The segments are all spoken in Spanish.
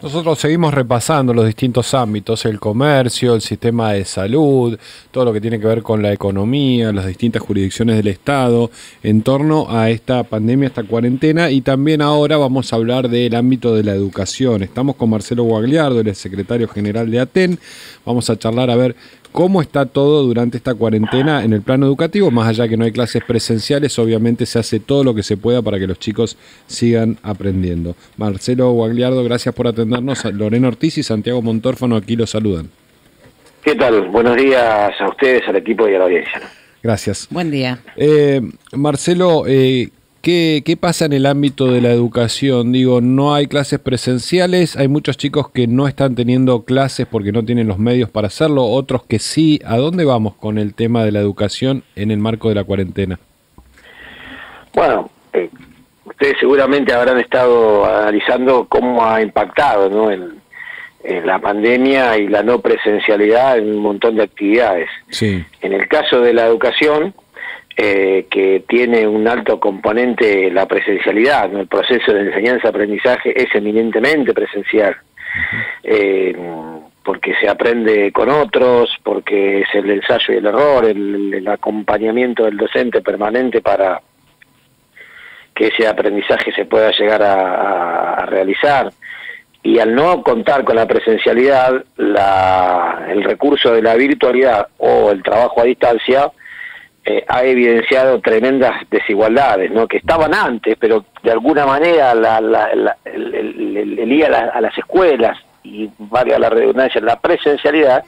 Nosotros seguimos repasando los distintos ámbitos, el comercio, el sistema de salud, todo lo que tiene que ver con la economía, las distintas jurisdicciones del Estado, en torno a esta pandemia, esta cuarentena, y también ahora vamos a hablar del ámbito de la educación. Estamos con Marcelo Guagliardo, el secretario general de ATEN, vamos a charlar a ver cómo está todo durante esta cuarentena en el plano educativo, más allá que no hay clases presenciales, obviamente se hace todo lo que se pueda para que los chicos sigan aprendiendo. Marcelo Guagliardo, gracias por atendernos. Lorena Ortiz y Santiago Montorfano aquí los saludan. ¿Qué tal? Buenos días a ustedes, al equipo y a la audiencia. Gracias. Buen día. Eh, Marcelo, eh, ¿Qué, pasa en el ámbito de la educación? Digo, no hay clases presenciales, hay muchos chicos que no están teniendo clases porque no tienen los medios para hacerlo, otros que sí. ¿A dónde vamos con el tema de la educación en el marco de la cuarentena? Bueno, eh, ustedes seguramente habrán estado analizando cómo ha impactado ¿no? en, la pandemia y la no presencialidad en un montón de actividades. Sí. En el caso de la educación, eh, que tiene un alto componente la presencialidad, el proceso de enseñanza-aprendizaje es eminentemente presencial, eh, porque se aprende con otros, porque es el ensayo y el error, el, acompañamiento del docente permanente para que ese aprendizaje se pueda llegar a, realizar. Y al no contar con la presencialidad, el recurso de la virtualidad o el trabajo a distancia, eh, ha evidenciado tremendas desigualdades, ¿no? que estaban antes, pero de alguna manera la, el, ir a, las escuelas y valga la redundancia, la presencialidad,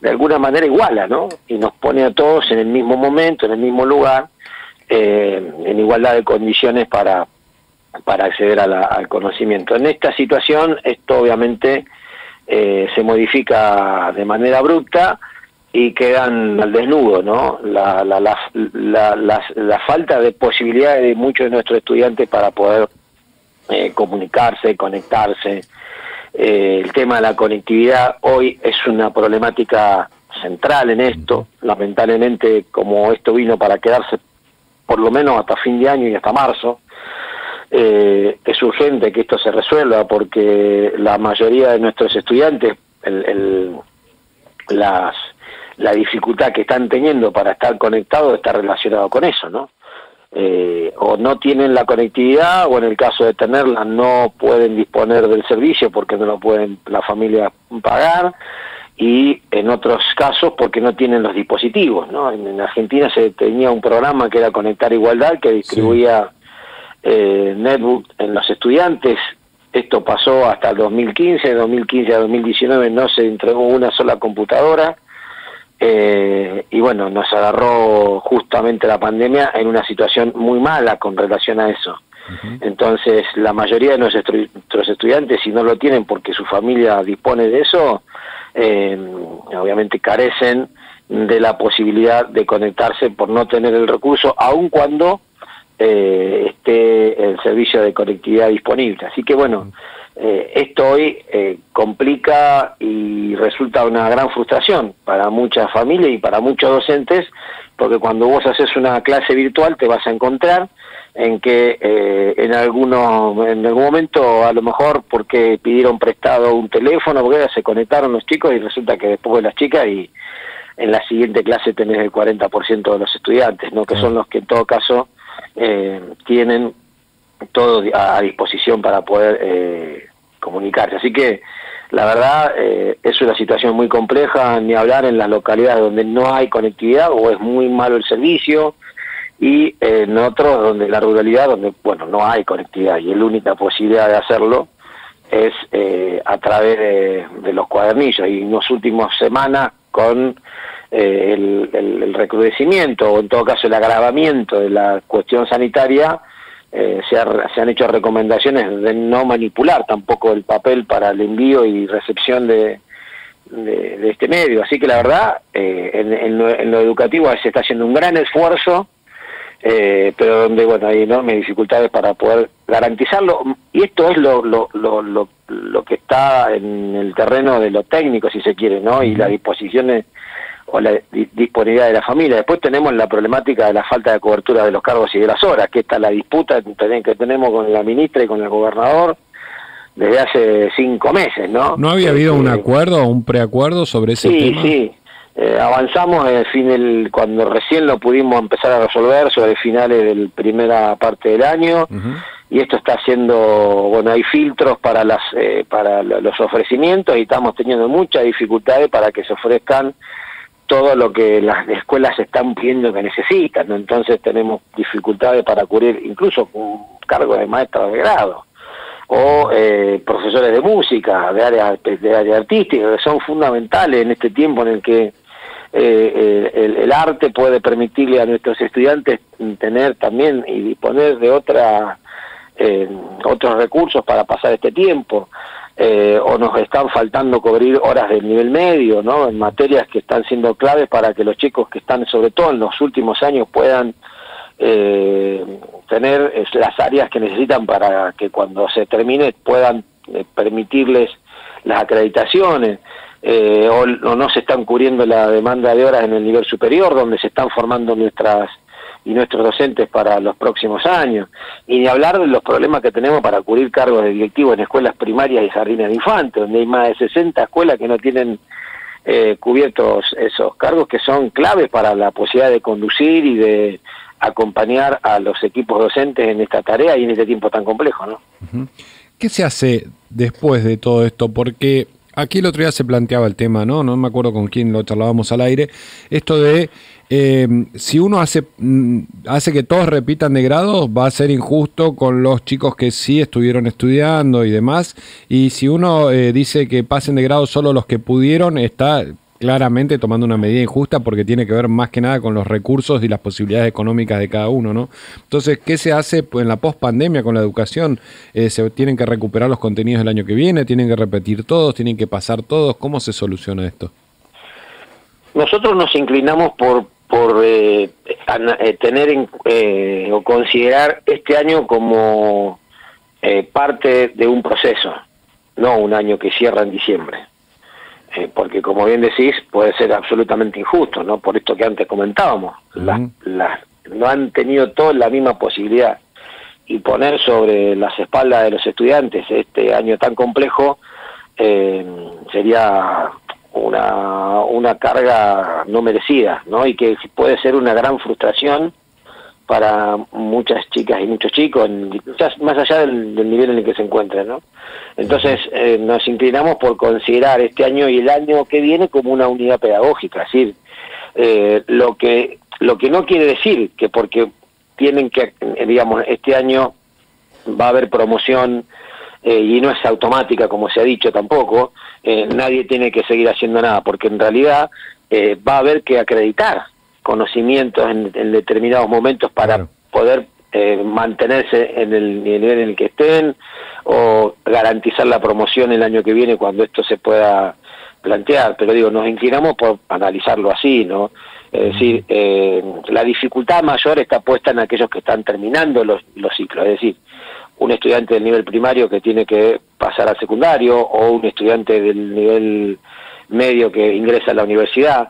de alguna manera iguala, ¿no? Y nos pone a todos en el mismo momento, en el mismo lugar, eh, en igualdad de condiciones para, para acceder al conocimiento. En esta situación, esto obviamente eh, se modifica de manera abrupta, y quedan al desnudo, ¿no? La, la, la, la, falta de posibilidades de muchos de nuestros estudiantes para poder eh, comunicarse, conectarse. Eh, el tema de la conectividad hoy es una problemática central en esto. Lamentablemente, como esto vino para quedarse por lo menos hasta fin de año y hasta marzo, eh, es urgente que esto se resuelva porque la mayoría de nuestros estudiantes, el, el, las la dificultad que están teniendo para estar conectados está relacionado con eso, ¿no? Eh, o no tienen la conectividad o en el caso de tenerla no pueden disponer del servicio porque no lo pueden la familia pagar y en otros casos porque no tienen los dispositivos, ¿no? En, Argentina se tenía un programa que era Conectar Igualdad que distribuía eh, netbook en los estudiantes esto pasó hasta el 2015, de 2015 a 2019 no se entregó una sola computadora, eh, y bueno, nos agarró justamente la pandemia en una situación muy mala con relación a eso. Entonces, la mayoría de nuestros estudiantes, si no lo tienen porque su familia dispone de eso, eh, obviamente carecen de la posibilidad de conectarse por no tener el recurso, aun cuando eh, esté el servicio de conectividad disponible. Así que bueno, eh, esto hoy eh, complica y resulta una gran frustración para muchas familias y para muchos docentes, porque cuando vos haces una clase virtual te vas a encontrar en que eh, en alguno, en algún momento a lo mejor porque pidieron prestado un teléfono, porque se conectaron los chicos y resulta que después de las chicas y en la siguiente clase tenés el 40% de los estudiantes, ¿no? que son los que en todo caso tienen todo a, disposición para poder eh, comunicarse. Así que la verdad eh, es una situación muy compleja, ni hablar en las localidades donde no hay conectividad o es muy malo el servicio y en otros donde la ruralidad donde bueno no hay conectividad y la única posibilidad de hacerlo es eh, a través de, los cuadernillos y en las últimas semanas con el, el recrudecimiento o en todo caso el agravamiento de la cuestión sanitaria eh, se, han hecho recomendaciones de no manipular tampoco el papel para el envío y recepción de, de, este medio. Así que la verdad, eh, en, lo, educativo se está haciendo un gran esfuerzo, eh, pero donde bueno hay enormes dificultades para poder garantizarlo. Y esto es lo, lo, lo, lo, lo que está en el terreno de lo técnico, si se quiere, ¿no? Y las disposiciones o la disponibilidad de la familia. Después tenemos la problemática de la falta de cobertura de los cargos y de las horas, que está la disputa que tenemos con la ministra y con el gobernador desde hace cinco meses, ¿no? ¿No había habido un acuerdo, un preacuerdo sobre ese tema? Sí, sí. Eh, avanzamos en fin el, cuando recién lo pudimos empezar a resolver sobre finales de primera parte del año y esto está haciendo bueno hay filtros para las eh, para los ofrecimientos y estamos teniendo muchas dificultades para que se ofrezcan todo lo que las escuelas están pidiendo que necesitan entonces tenemos dificultades para cubrir incluso un cargo de maestro de grado o eh, profesores de música de área de área artística que son fundamentales en este tiempo en el que eh, el, arte puede permitirle a nuestros estudiantes tener también y disponer de otra eh, otros recursos para pasar este tiempo eh, o nos están faltando cubrir horas del nivel medio no en materias que están siendo claves para que los chicos que están sobre todo en los últimos años puedan tener las áreas que necesitan para que cuando se termine puedan permitirles las acreditaciones eh, o, no se están cubriendo la demanda de horas en el nivel superior, donde se están formando nuestras y nuestros docentes para los próximos años, y ni hablar de los problemas que tenemos para cubrir cargos de directivos en escuelas primarias y jardines de infantes, donde hay más de 60 escuelas que no tienen eh, cubiertos esos cargos que son claves para la posibilidad de conducir y de acompañar a los equipos docentes en esta tarea y en este tiempo tan complejo, ¿no? ¿Qué se hace después de todo esto? Porque aquí el otro día se planteaba el tema, ¿no? No me acuerdo con quién lo charlábamos al aire. Esto de eh, si uno hace, mm, hace que todos repitan de grado, va a ser injusto con los chicos que sí estuvieron estudiando y demás. Y si uno eh, dice que pasen de grado solo los que pudieron, está claramente tomando una medida injusta porque tiene que ver más que nada con los recursos y las posibilidades económicas de cada uno, ¿no? Entonces, ¿qué se hace en la pospandemia con la educación? Eh, ¿Se tienen que recuperar los contenidos del año que viene? ¿Tienen que repetir todos? ¿Tienen que pasar todos? ¿Cómo se soluciona esto? Nosotros nos inclinamos por, por eh, eh, tener o considerar este año como parte de un proceso, no un año que cierra en diciembre. Eh, porque como bien decís, puede ser absolutamente injusto, ¿no? Por esto que antes comentábamos, no han tenido todos la misma posibilidad y poner sobre las espaldas de los estudiantes este año tan complejo eh, sería una, una carga no merecida, ¿no? Y que puede ser una gran frustración para muchas chicas y muchos chicos, más allá del, nivel en el que se encuentran, ¿no? Entonces eh, nos inclinamos por considerar este año y el año que viene como una unidad pedagógica, es decir, eh, lo que lo que no quiere decir que porque tienen que, eh, digamos, este año va a haber promoción y no es automática como se ha dicho tampoco, nadie tiene que seguir haciendo nada, porque en realidad va a haber que acreditar conocimientos en, determinados momentos para poder eh, mantenerse en el nivel en el que estén o garantizar la promoción el año que viene cuando esto se pueda plantear. Pero digo, nos inclinamos por analizarlo así, ¿no? Es decir, eh, la dificultad mayor está puesta en aquellos que están terminando los, los ciclos, es decir, un estudiante del nivel primario que tiene que pasar al secundario o un estudiante del nivel medio que ingresa a la universidad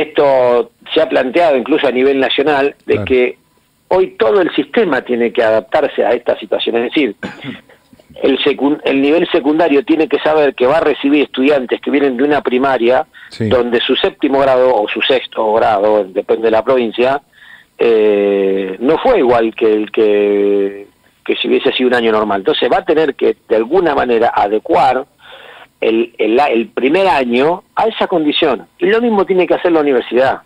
esto se ha planteado incluso a nivel nacional, de que hoy todo el sistema tiene que adaptarse a esta situación. Es decir, el, el nivel secundario tiene que saber que va a recibir estudiantes que vienen de una primaria, donde su séptimo grado o su sexto grado, depende de la provincia, eh, no fue igual que el que, que si hubiese sido un año normal. Entonces va a tener que, de alguna manera, adecuar el, el, primer año a esa condición. Y lo mismo tiene que hacer la universidad,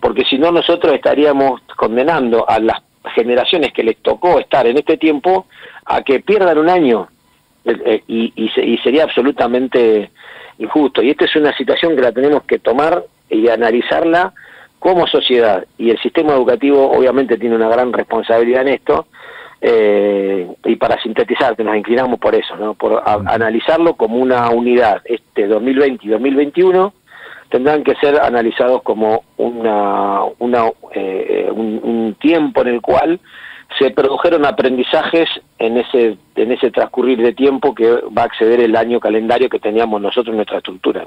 porque si no nosotros estaríamos condenando a las generaciones que les tocó estar en este tiempo a que pierdan un año eh, eh, y, y, sería absolutamente injusto. Y esta es una situación que la tenemos que tomar y analizarla como sociedad. Y el sistema educativo obviamente tiene una gran responsabilidad en esto, eh, y para sintetizar, que nos inclinamos por eso, ¿no? por analizarlo como una unidad. Este 2020 y 2021 tendrán que ser analizados como una, una eh, un, tiempo en el cual se produjeron aprendizajes en ese en ese transcurrir de tiempo que va a acceder el año calendario que teníamos nosotros en nuestra estructura.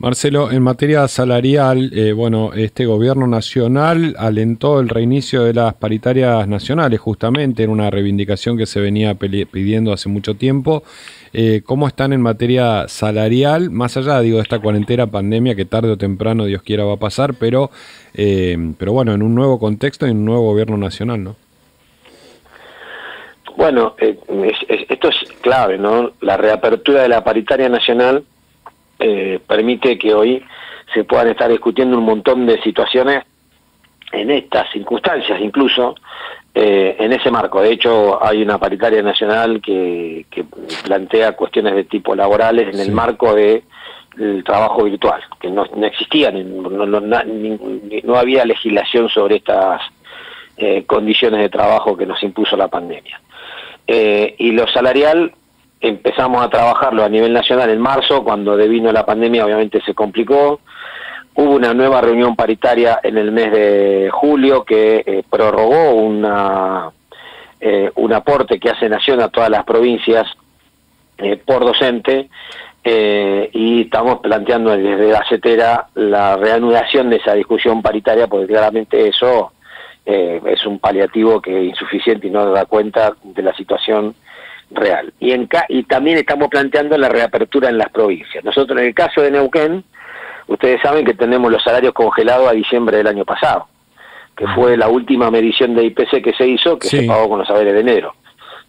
Marcelo, en materia salarial, eh, bueno, este gobierno nacional alentó el reinicio de las paritarias nacionales, justamente en una reivindicación que se venía pidiendo hace mucho tiempo. Eh, ¿Cómo están en materia salarial? Más allá, digo, de esta cuarentena pandemia que tarde o temprano, Dios quiera, va a pasar, pero, eh, pero bueno, en un nuevo contexto y en un nuevo gobierno nacional, ¿no? Bueno, esto es clave, ¿no? La reapertura de la paritaria nacional eh, permite que hoy se puedan estar discutiendo un montón de situaciones en estas circunstancias incluso eh, en ese marco. De hecho, hay una paritaria nacional que, plantea cuestiones de tipo laborales en el marco de el trabajo virtual, que no, no existía, no, no, había legislación sobre estas eh, condiciones de trabajo que nos impuso la pandemia. y lo salarial empezamos a trabajarlo a nivel nacional en marzo, cuando devino la pandemia obviamente se complicó. Hubo una nueva reunión paritaria en el mes de julio que eh, prorrogó una, eh, un aporte que hace Nación a todas las provincias eh, por docente y estamos planteando desde la CETERA la reanudación de esa discusión paritaria porque claramente eso es un paliativo que es insuficiente y no da cuenta de la situación real. Y, en, y también estamos planteando la reapertura en las provincias. Nosotros en el caso de Neuquén, ustedes saben que tenemos los salarios congelados a diciembre del año pasado, que fue la última medición de IPC que se hizo, que se pagó con los saberes de enero.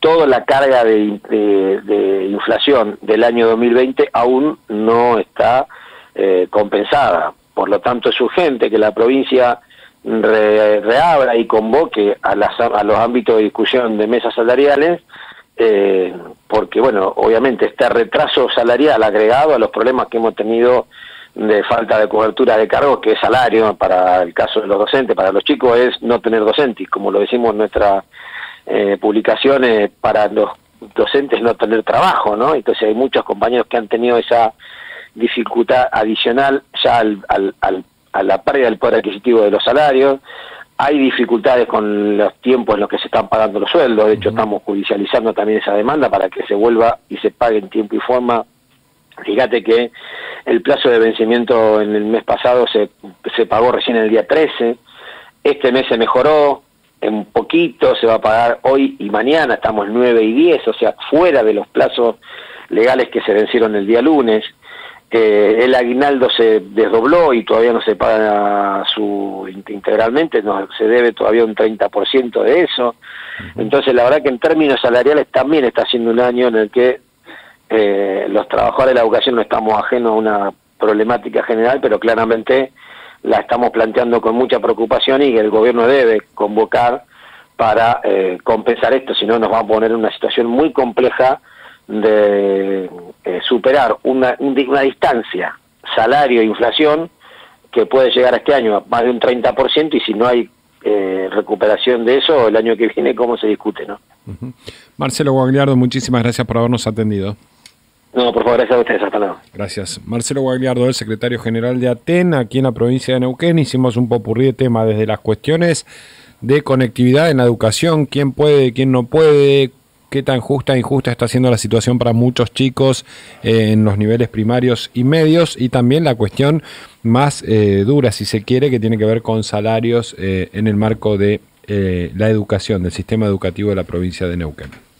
Toda la carga de, de, inflación del año 2020 aún no está eh, compensada. Por lo tanto, es urgente que la provincia reabra y convoque a, las, a los ámbitos de discusión de mesas salariales eh, porque bueno, obviamente este retraso salarial agregado a los problemas que hemos tenido de falta de cobertura de cargos, que es salario para el caso de los docentes, para los chicos es no tener docentes, como lo decimos en nuestras eh, publicaciones, para los docentes no tener trabajo, ¿no? Entonces hay muchos compañeros que han tenido esa dificultad adicional ya al, al, a la pérdida del poder adquisitivo de los salarios, hay dificultades con los tiempos en los que se están pagando los sueldos, de hecho estamos judicializando también esa demanda para que se vuelva y se pague en tiempo y forma. Fíjate que el plazo de vencimiento en el mes pasado se, se pagó recién el día 13, este mes se mejoró, en poquito se va a pagar hoy y mañana, estamos 9 y 10, o sea, fuera de los plazos legales que se vencieron el día lunes el aguinaldo se desdobló y todavía no se paga su integralmente, no, se debe todavía un 30% de eso. Entonces, la verdad que en términos salariales también está siendo un año en el que eh, los trabajadores de la educación no estamos ajenos a una problemática general, pero claramente la estamos planteando con mucha preocupación y el gobierno debe convocar para eh, compensar esto, si no nos va a poner en una situación muy compleja de eh, superar una, una distancia salario-inflación que puede llegar a este año a más de un 30% y si no hay eh, recuperación de eso, el año que viene, ¿cómo se discute? no Marcelo Guagliardo, muchísimas gracias por habernos atendido. No, por favor, gracias a ustedes. Hasta luego. Gracias. Marcelo Guagliardo, el secretario general de Aten, aquí en la provincia de Neuquén. Hicimos un popurrí de tema desde las cuestiones de conectividad en la educación, quién puede, quién no puede, qué tan justa e injusta está siendo la situación para muchos chicos eh, en los niveles primarios y medios y también la cuestión más eh, dura, si se quiere, que tiene que ver con salarios eh, en el marco de la educación, del sistema educativo de la provincia de Neuquén.